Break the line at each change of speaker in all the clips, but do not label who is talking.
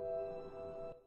うん。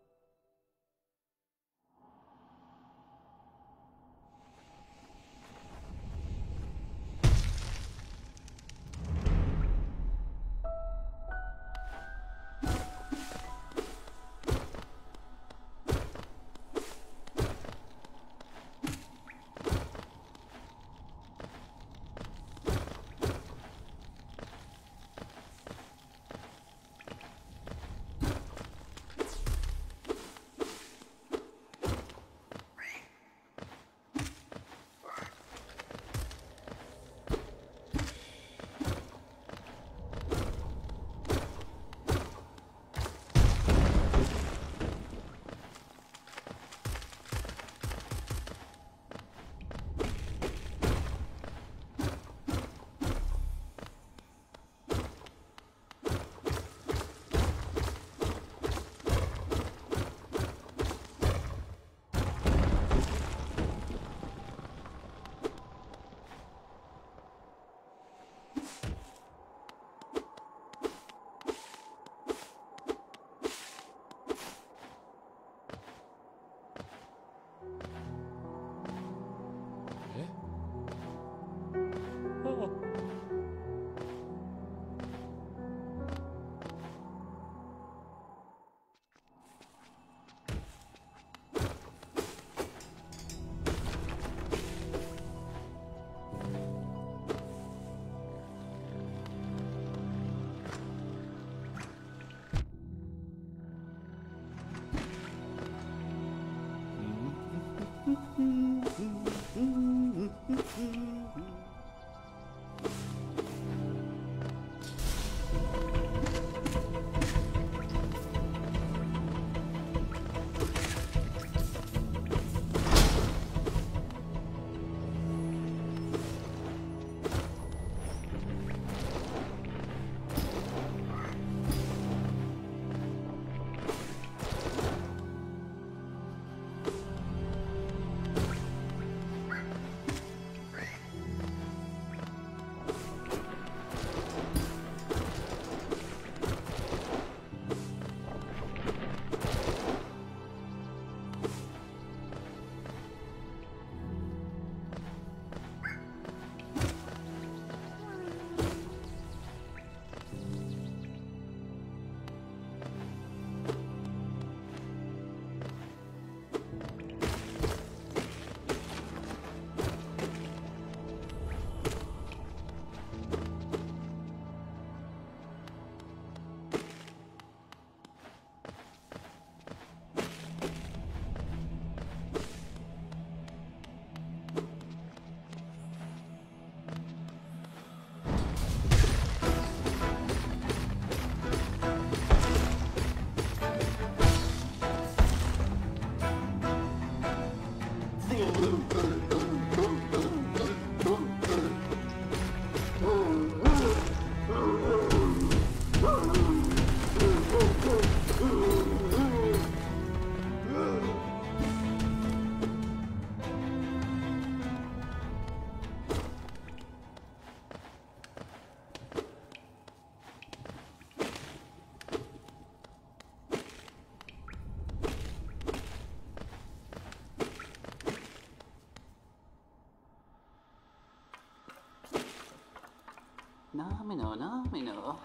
Namino, Namino.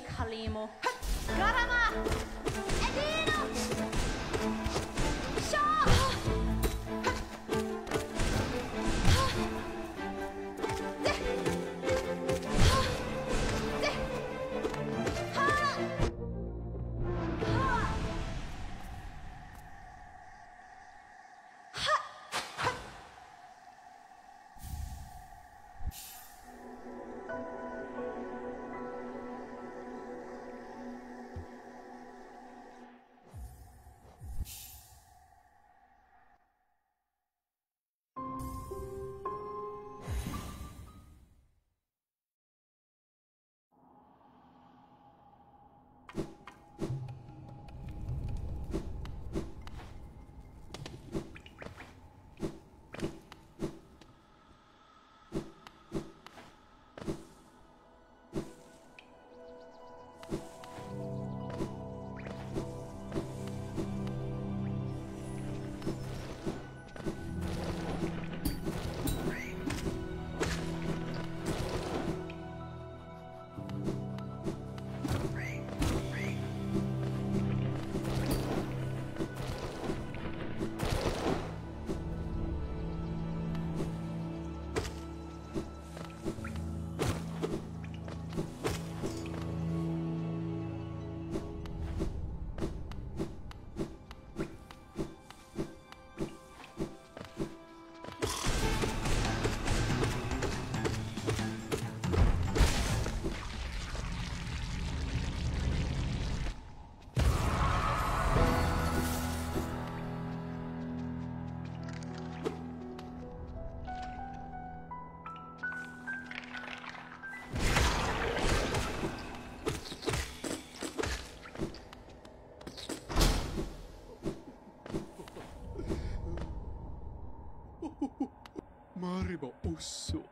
Drossik Halimo.
Mariba Osso.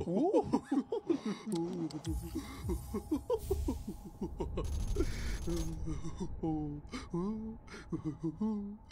Uh. Uh.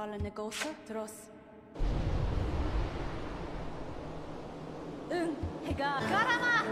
Skala negosa tros. 응, 해가 가라마.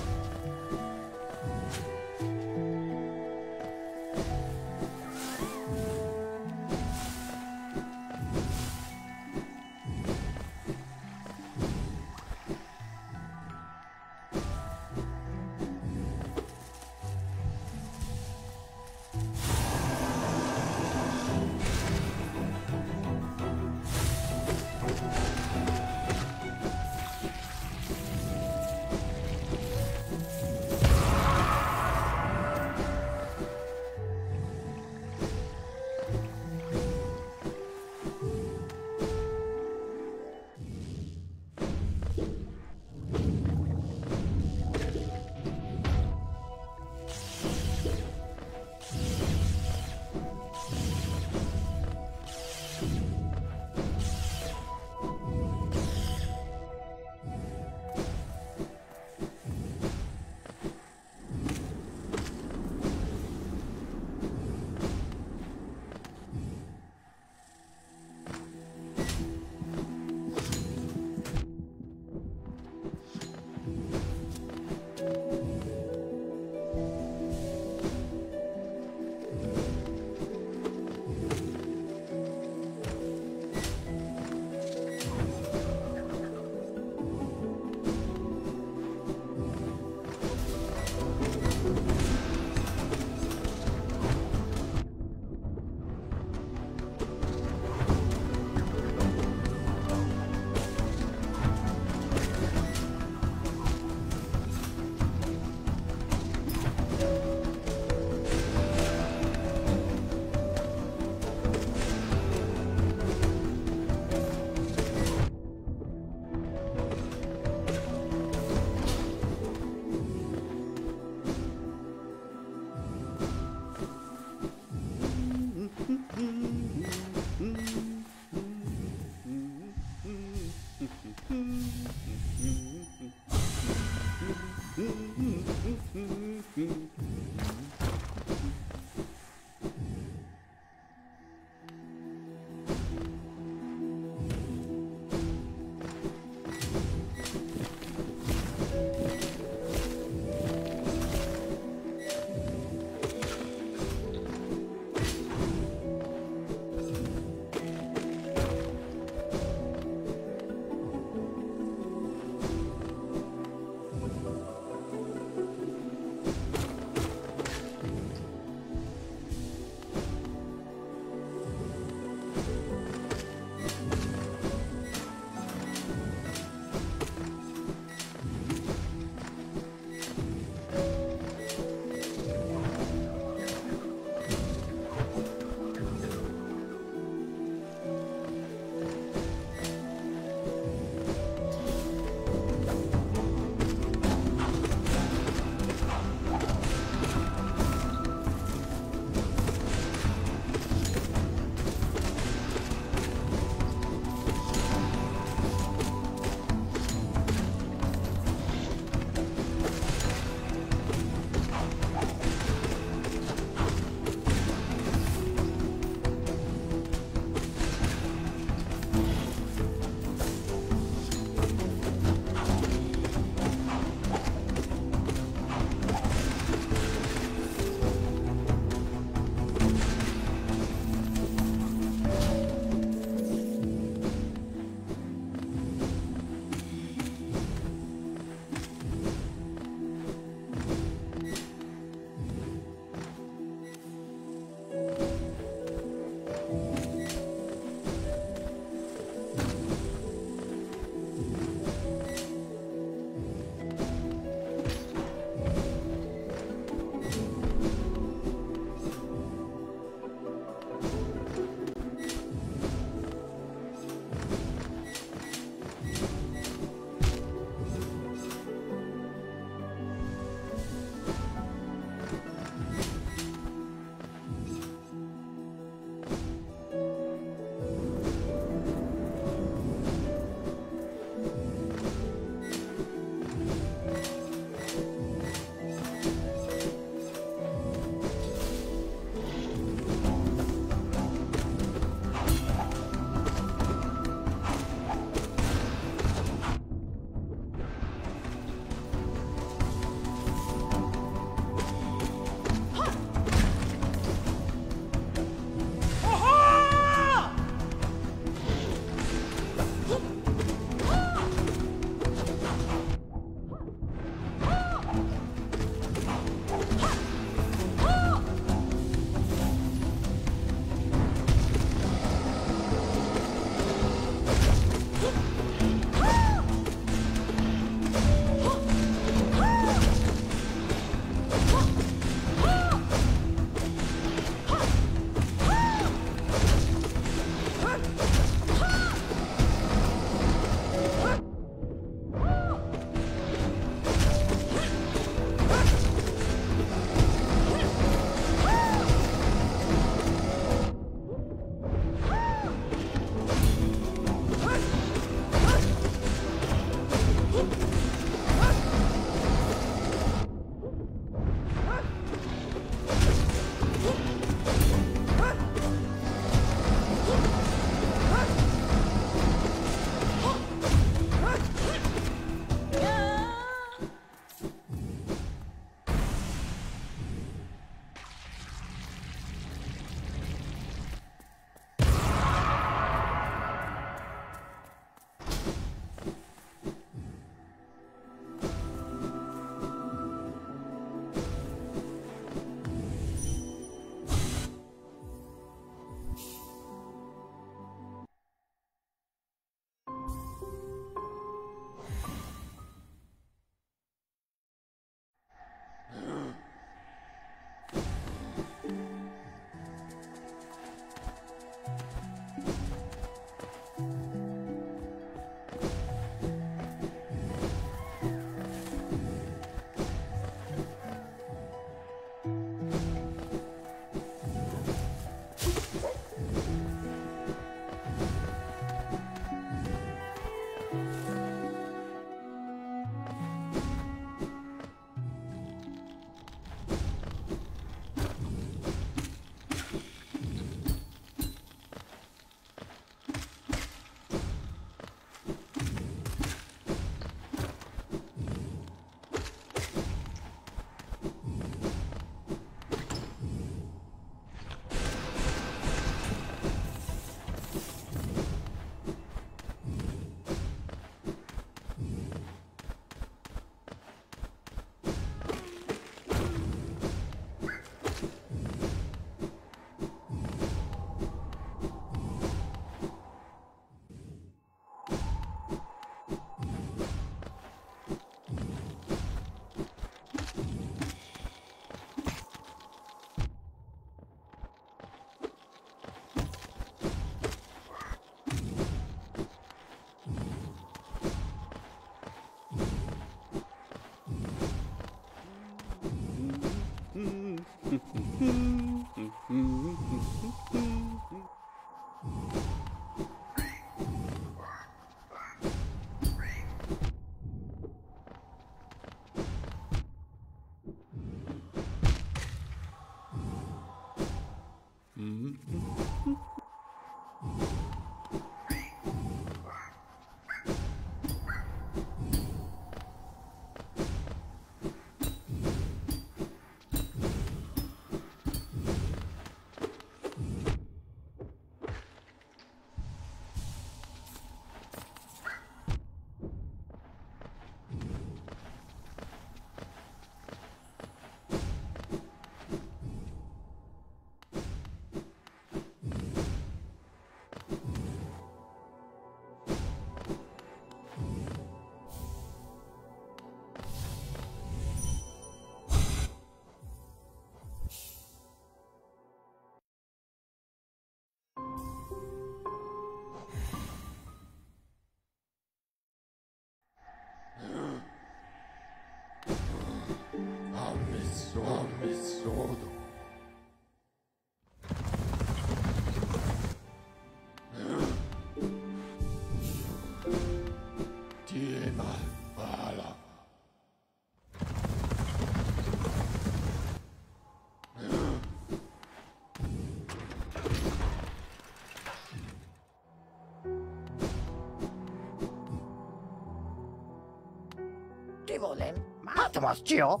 15年待ってますちよ。